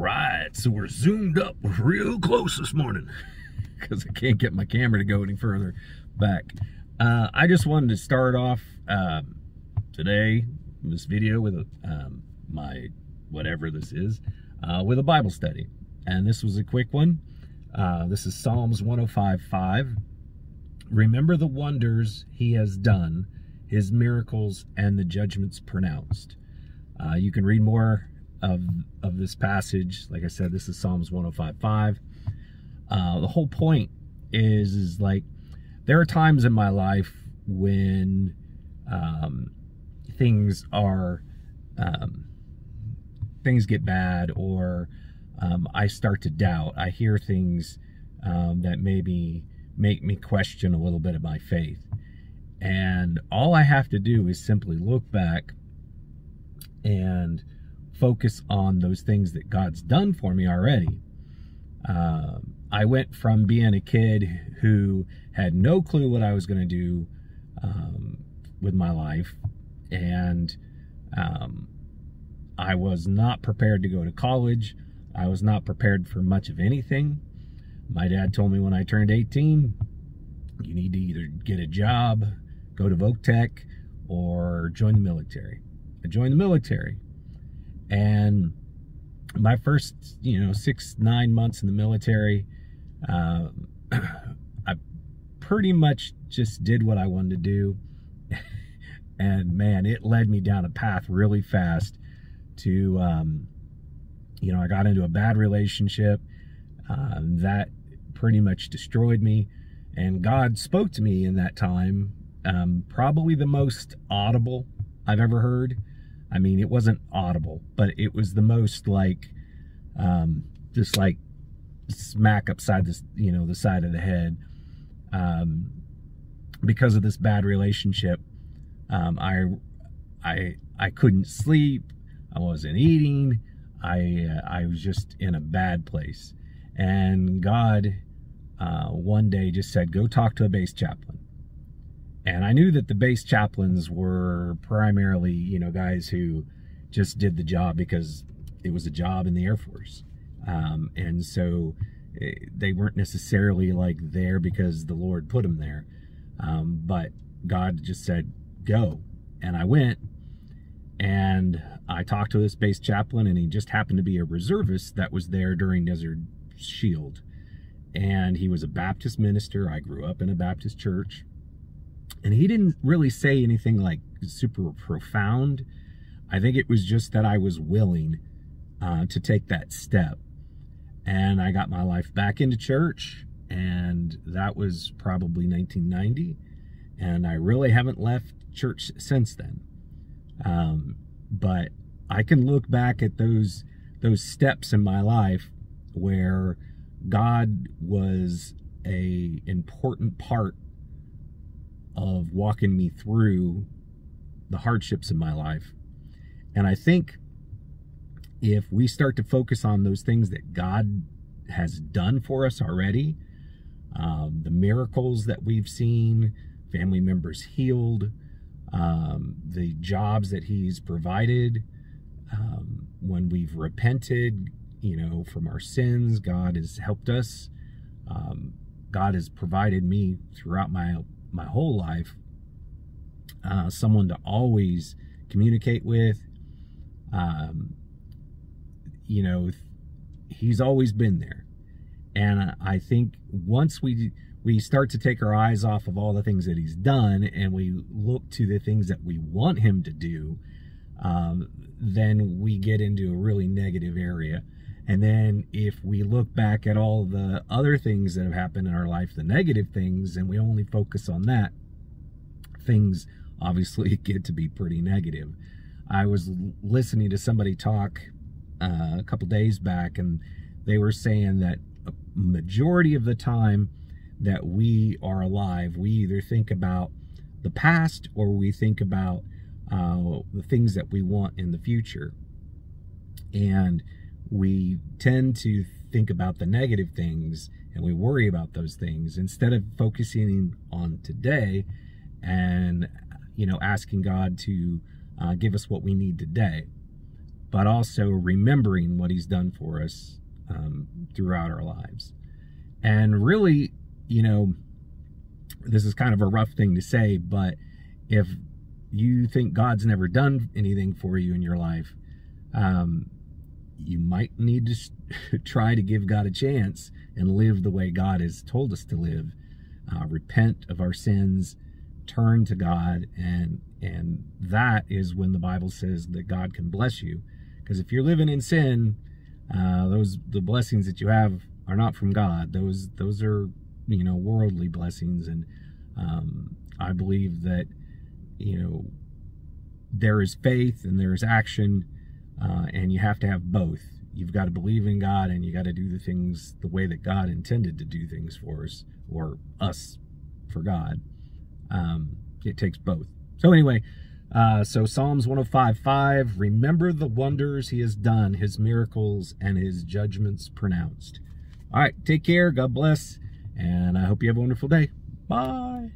right, so we're zoomed up real close this morning because I can't get my camera to go any further back. Uh, I just wanted to start off um, today, this video with um, my, whatever this is, uh, with a Bible study. And this was a quick one. Uh, this is Psalms 105.5. Remember the wonders he has done, his miracles, and the judgments pronounced. Uh, you can read more of of this passage. Like I said, this is Psalms 105.5. Uh, the whole point is is like there are times in my life when um, things are um, things get bad or um, I start to doubt. I hear things um, that maybe make me question a little bit of my faith. And all I have to do is simply look back and focus on those things that God's done for me already. Uh, I went from being a kid who had no clue what I was going to do um, with my life, and um, I was not prepared to go to college. I was not prepared for much of anything. My dad told me when I turned 18, you need to either get a job, go to Voc Tech, or join the military. I joined the military. And my first, you know, six, nine months in the military, uh, I pretty much just did what I wanted to do. and man, it led me down a path really fast to, um, you know, I got into a bad relationship uh, that pretty much destroyed me. And God spoke to me in that time, um, probably the most audible I've ever heard. I mean, it wasn't audible, but it was the most like, um, just like smack upside this, you know, the side of the head. Um, because of this bad relationship, um, I, I, I couldn't sleep. I wasn't eating. I, uh, I was just in a bad place. And God, uh, one day just said, go talk to a base chaplain. And I knew that the base chaplains were primarily, you know, guys who just did the job because it was a job in the Air Force. Um, and so eh, they weren't necessarily like there because the Lord put them there. Um, but God just said, go. And I went and I talked to this base chaplain, and he just happened to be a reservist that was there during Desert Shield. And he was a Baptist minister. I grew up in a Baptist church. And he didn't really say anything like super profound. I think it was just that I was willing uh, to take that step. And I got my life back into church, and that was probably 1990. And I really haven't left church since then. Um, but I can look back at those those steps in my life where God was a important part of walking me through the hardships in my life. And I think if we start to focus on those things that God has done for us already, um, the miracles that we've seen, family members healed, um, the jobs that He's provided, um, when we've repented, you know, from our sins, God has helped us. Um, God has provided me throughout my my whole life, uh, someone to always communicate with. Um, you know, he's always been there. And I think once we we start to take our eyes off of all the things that he's done and we look to the things that we want him to do, um, then we get into a really negative area. And then if we look back at all the other things that have happened in our life, the negative things, and we only focus on that, things obviously get to be pretty negative. I was listening to somebody talk uh, a couple days back, and they were saying that a majority of the time that we are alive, we either think about the past or we think about uh, the things that we want in the future. And we tend to think about the negative things and we worry about those things instead of focusing on today and you know asking god to uh, give us what we need today but also remembering what he's done for us um, throughout our lives. And really, you know, this is kind of a rough thing to say, but if you think God's never done anything for you in your life, um, you might need to try to give God a chance and live the way God has told us to live. Uh, repent of our sins, turn to God, and and that is when the Bible says that God can bless you. Because if you're living in sin, uh, those the blessings that you have are not from God. Those those are you know worldly blessings, and um, I believe that you know there is faith and there is action, uh, and you have to have both. You've got to believe in God, and you got to do the things the way that God intended to do things for us, or us for God. Um, it takes both. So anyway, uh, so Psalms 105.5, remember the wonders he has done, his miracles and his judgments pronounced. All right, take care. God bless. And I hope you have a wonderful day. Bye.